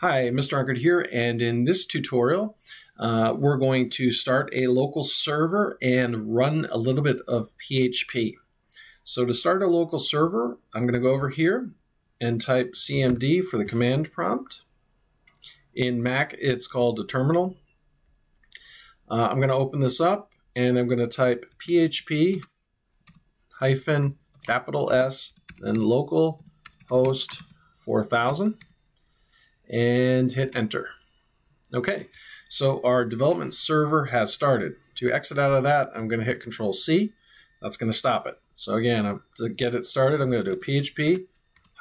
Hi, Mr. Unkert here, and in this tutorial, uh, we're going to start a local server and run a little bit of PHP. So to start a local server, I'm going to go over here and type cmd for the command prompt. In Mac, it's called a terminal. Uh, I'm going to open this up, and I'm going to type php hyphen capital S, then local host 4000 and hit enter. Okay, so our development server has started. To exit out of that, I'm going to hit Control C. That's going to stop it. So again, to get it started, I'm going to do PHP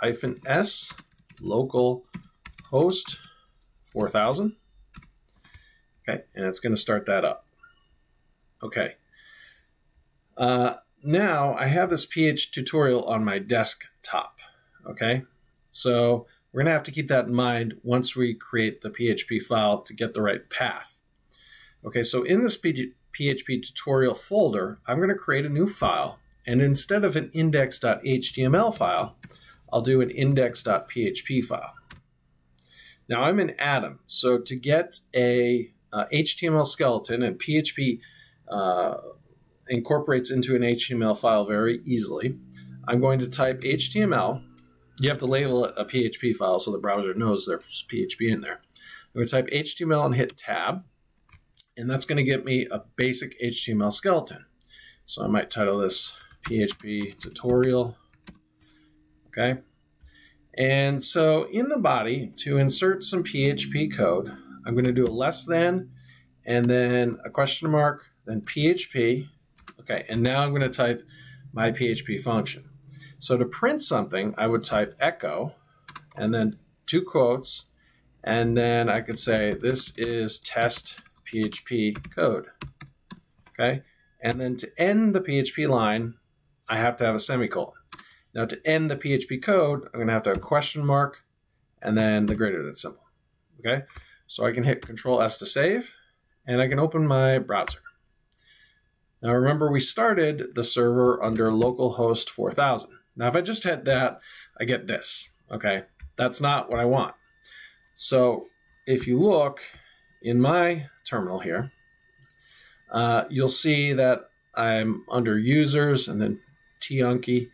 hyphen S local host 4000. Okay, and it's going to start that up. Okay. Uh, now I have this PH tutorial on my desktop. Okay, so we're going to have to keep that in mind once we create the PHP file to get the right path. Okay, so in this PHP tutorial folder, I'm going to create a new file. And instead of an index.html file, I'll do an index.php file. Now I'm in Atom, so to get a uh, HTML skeleton and PHP uh, incorporates into an HTML file very easily, I'm going to type HTML you have to label it a PHP file so the browser knows there's PHP in there. I'm going to type HTML and hit tab, and that's going to get me a basic HTML skeleton. So I might title this PHP tutorial. Okay. And so in the body, to insert some PHP code, I'm going to do a less than, and then a question mark, then PHP. Okay, and now I'm going to type my PHP function. So to print something, I would type echo and then two quotes, and then I could say this is test PHP code. Okay, and then to end the PHP line, I have to have a semicolon. Now to end the PHP code, I'm going to have to have a question mark and then the greater than symbol. Okay, so I can hit Control S to save, and I can open my browser. Now remember, we started the server under localhost 4000. Now, if I just hit that, I get this. Okay, that's not what I want. So if you look in my terminal here, uh, you'll see that I'm under users and then Tunky,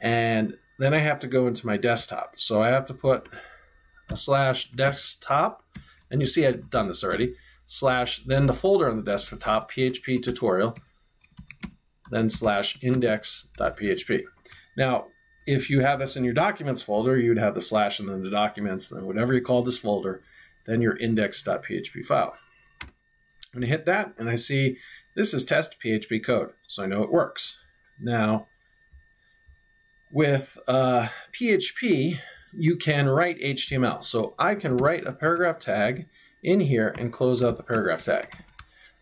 and then I have to go into my desktop. So I have to put a slash desktop, and you see I've done this already, slash, then the folder on the desktop, PHP tutorial, then slash index.php. Now, if you have this in your documents folder, you'd have the slash and then the documents, then whatever you call this folder, then your index.php file. I'm going to hit that and I see this is test PHP code, so I know it works. Now, with uh, PHP, you can write HTML. So I can write a paragraph tag in here and close out the paragraph tag.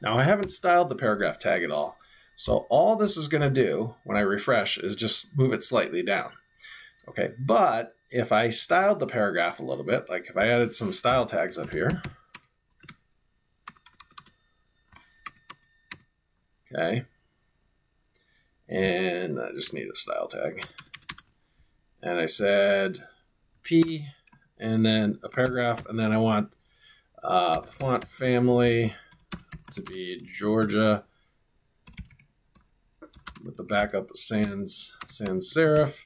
Now I haven't styled the paragraph tag at all. So all this is going to do when I refresh is just move it slightly down. Okay, but if I styled the paragraph a little bit, like if I added some style tags up here, okay, and I just need a style tag, and I said P, and then a paragraph, and then I want uh, the font family to be Georgia with the backup of sans sans serif.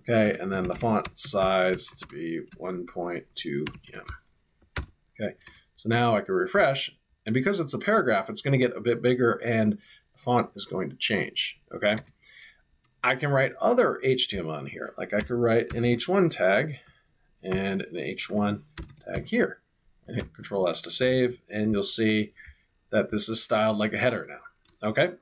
Okay, and then the font size to be 1.2 em. Okay, so now I can refresh, and because it's a paragraph, it's going to get a bit bigger and the font is going to change. Okay, I can write other HTML in here. Like I could write an H1 tag and an H1 tag here, and hit Control S to save, and you'll see that this is styled like a header now. Okay.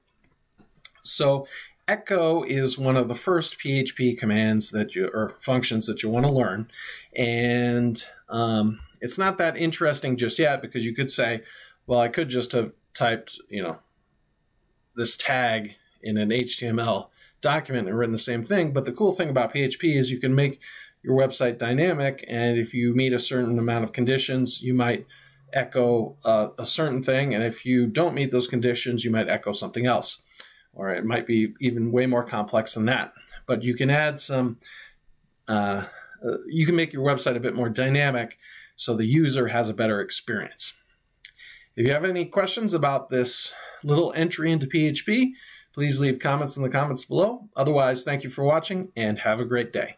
So echo is one of the first PHP commands that you or functions that you want to learn, and um, it's not that interesting just yet because you could say, well, I could just have typed, you know, this tag in an HTML document and written the same thing. But the cool thing about PHP is you can make your website dynamic, and if you meet a certain amount of conditions, you might echo uh, a certain thing, and if you don't meet those conditions, you might echo something else or it might be even way more complex than that. But you can add some, uh, uh, you can make your website a bit more dynamic so the user has a better experience. If you have any questions about this little entry into PHP, please leave comments in the comments below. Otherwise, thank you for watching and have a great day.